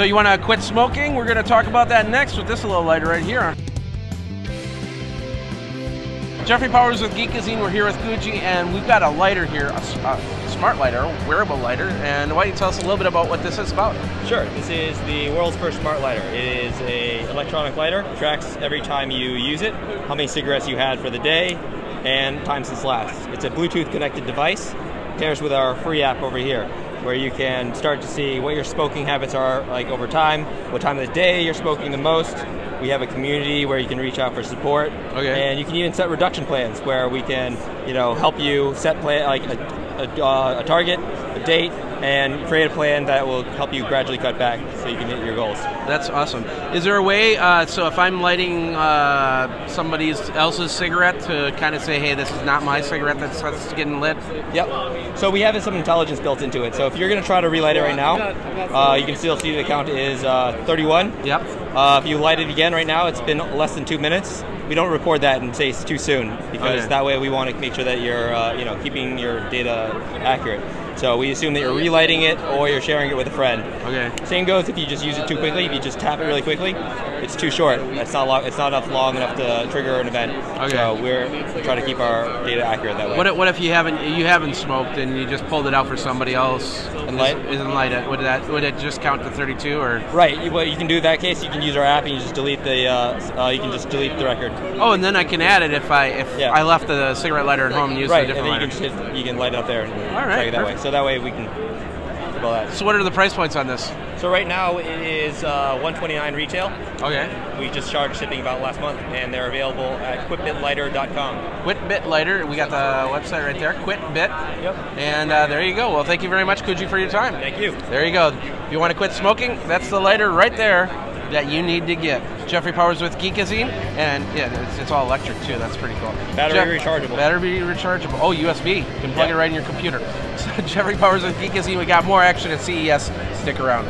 So you want to quit smoking? We're going to talk about that next with this little lighter right here. Jeffrey Powers with Geekazine. We're here with Gucci, and we've got a lighter here, a, a, smart lighter, a wearable lighter. And why don't you tell us a little bit about what this is about? Sure. This is the world's first smart lighter. It is a electronic lighter. It tracks every time you use it, how many cigarettes you had for the day, and time since last. It's a Bluetooth connected device. It Pairs with our free app over here where you can start to see what your smoking habits are like over time, what time of the day you're smoking the most. We have a community where you can reach out for support, okay. and you can even set reduction plans where we can, you know, help you set plan like a, a, uh, a target, a date, and create a plan that will help you gradually cut back so you can hit your goals. That's awesome. Is there a way, uh, so if I'm lighting uh, somebody else's cigarette to kind of say, hey, this is not my cigarette that's, that's getting lit? Yep. So we have some intelligence built into it. So if you're going to try to relight it right now, uh, you can still see the count is uh, 31. Yep. Uh, if you light it again right now, it's been less than two minutes. We don't record that and say it's too soon because okay. that way we want to make sure that you're, uh, you know, keeping your data accurate. So we assume that you're relighting it or you're sharing it with a friend. Okay. Same goes if you just use it too quickly. If you just tap it really quickly, it's too short. It's not long. It's not enough long enough to trigger an event. Okay. So we're trying to keep our data accurate that way. What if, what if you haven't you haven't smoked and you just pulled it out for somebody else and light? Isn't light it? Would that would it just count to 32 or? Right. What you can do that case, you can use our app and you just delete the uh, uh, you can just delete the record. Oh, and then I can add it if I if yeah. I left the cigarette lighter at home and used right. a different and then lighter. You can, just, you can light it up there and All right, it that way. So that way we can so what are the price points on this? So right now it is uh, 129 retail. Okay. We just charged shipping about last month, and they're available at quitbitlighter.com. Quitbit Lighter. We got the website right there. Quitbit. Yep. And uh, there you go. Well, thank you very much, Kuji, for your time. Thank you. There you go. If you want to quit smoking, that's the lighter right there that you need to get. Jeffrey Powers with Geekazine, and yeah, it's, it's all electric too. That's pretty cool. Battery Jeff, rechargeable. Battery rechargeable. Oh, USB. You can plug it right in your computer. So Jeffrey Powers with Geekazine. We got more action at CES. Stick around.